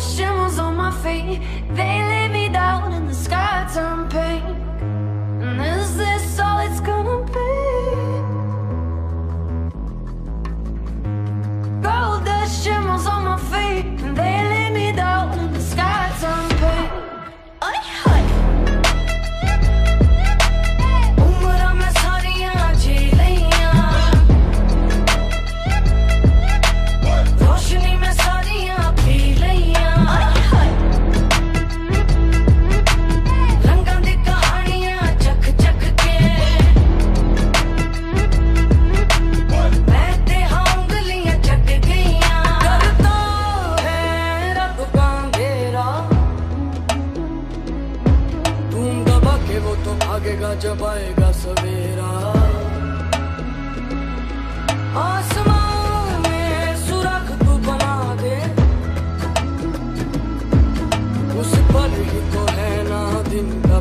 shimmers on my feet. They lay me down and the sky turned pale.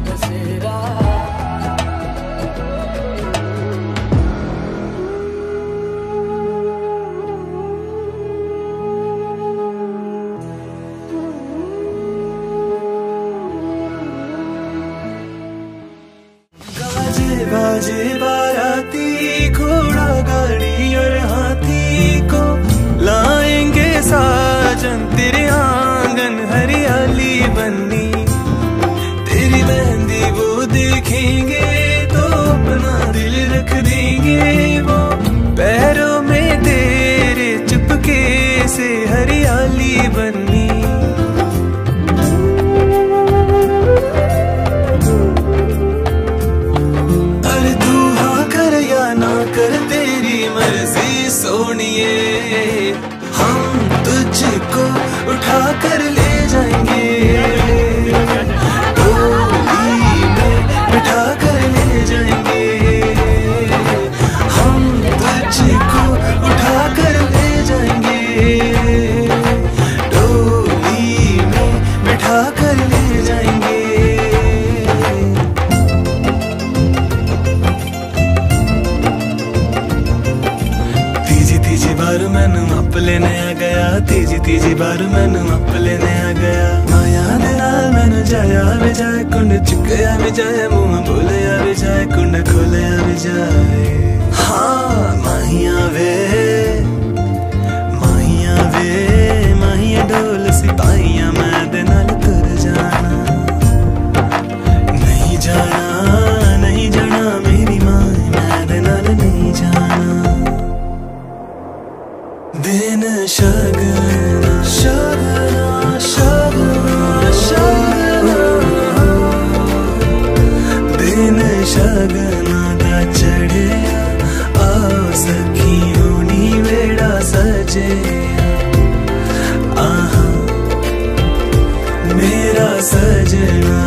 बसेरा। बाजे अपना दिल रख दी। ਮੈਨੂੰ ਮੱਪ ਲੈਣੇ ਆ ਗਿਆ ਤੀਜੀ ਤੀਜੀ ਵਾਰ ਮੈਨੂੰ ਮੱਪ ਲੈਣੇ ਆ ਗਿਆ ਮਾਇਆ ਦੇ ਨਾਲ ਮੈਨੂੰ ਜਾਇਆ ਵੇ ਜਾਏ ਕੁੰਡ ਚੁੱਕਿਆ ਵੇ ਜਾਏ ਮੂੰਹ शगन शगन दिन शगन ते वे सजे आ सजना